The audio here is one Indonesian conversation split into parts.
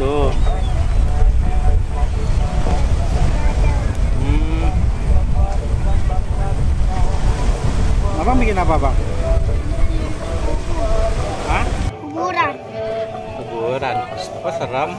Gitu. Hmm. Abang bikin apa bang? Hah? Kuburan. Kuburan. Oh serem.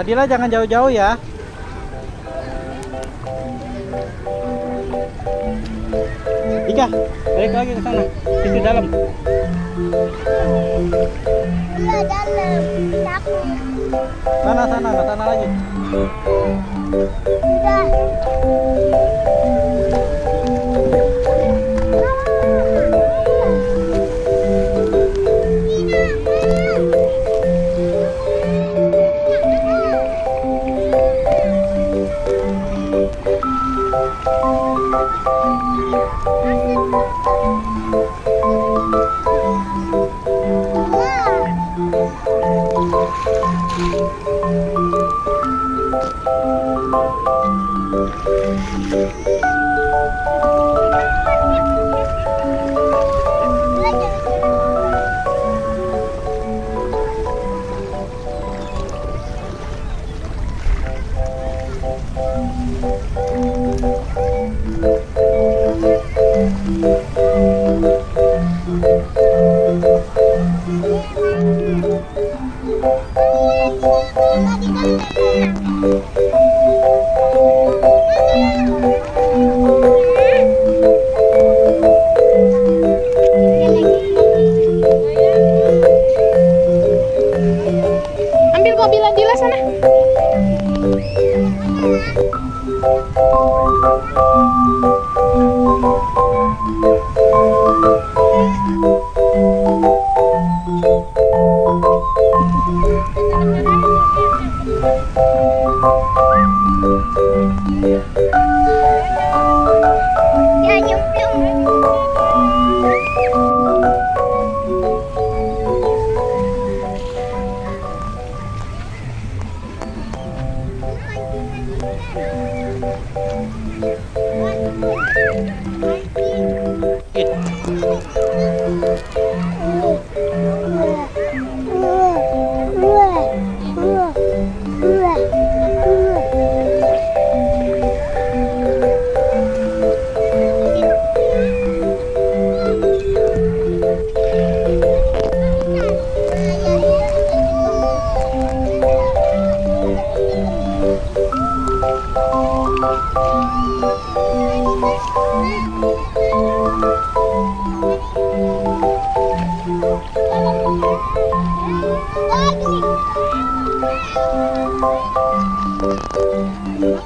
Adila jangan jauh-jauh ya. Ika, balik lagi ke sana. Situ dalam. Iya dalam. Takut. Sana sana, ke sana lagi. Mobil Adila sana. Thank you.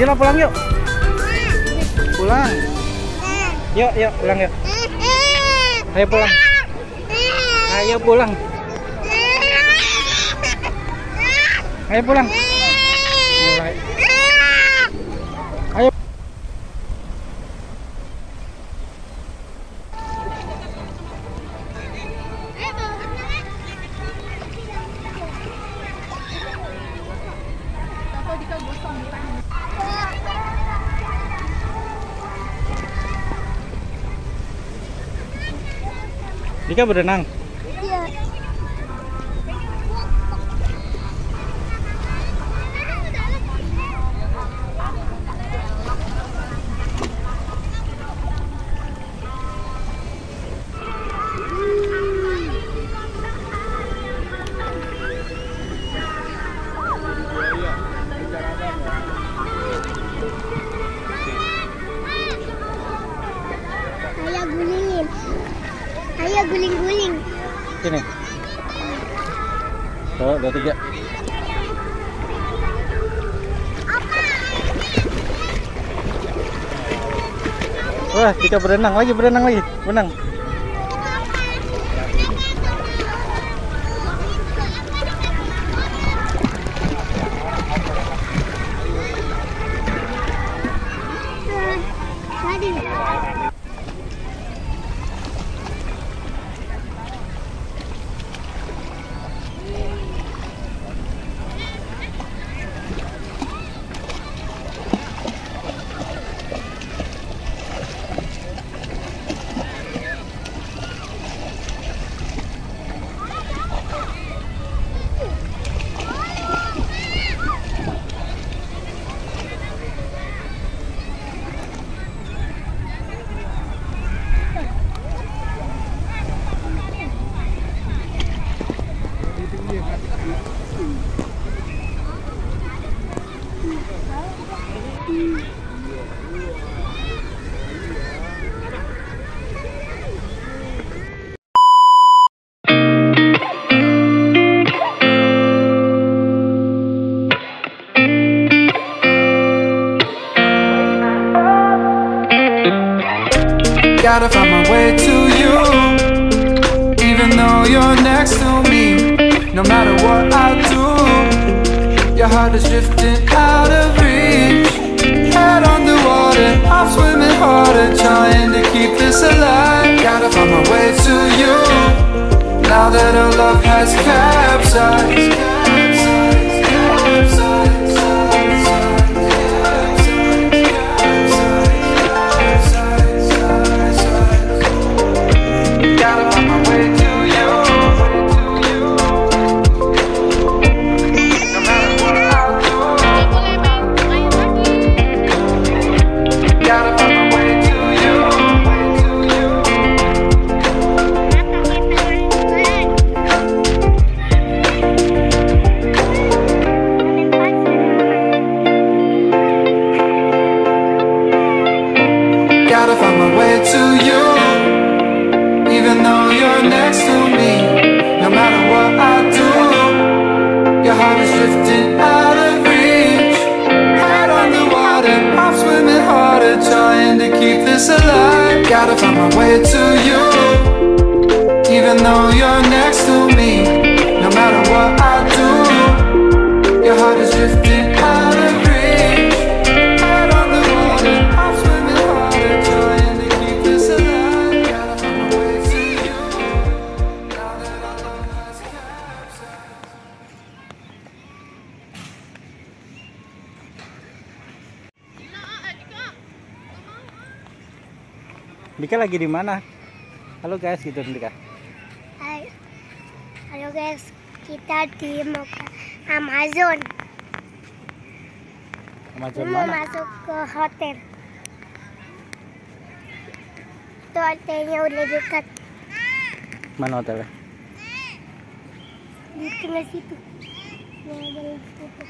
Dila pulang yuk. Pulang. Yuk, yuk, pulang yuk. Ayo pulang. Ayo pulang. Ayo pulang. Mulai. Dika berenang. Ayah Tuh, dua tiga. Wah, Dika berenang lagi, berenang lagi, berenang. Gotta find my way to you, even though you're next to me. No matter what I do, your heart is drifting out of reach. Head underwater, I'm swimming harder, trying to keep this alive. Gotta find my way to you, now that our love has capsized. Gotta find my way to you, even though you're next to me. No matter what I do, your heart is drifting Dika lagi di mana? Halo guys, gitu Dika. Hai. Halo guys, kita di Amazon. Amazon Mau mana? masuk ke hotel. Tuh hotelnya udah dekat Mana hotelnya? di tengah situ. Yang ada di situ.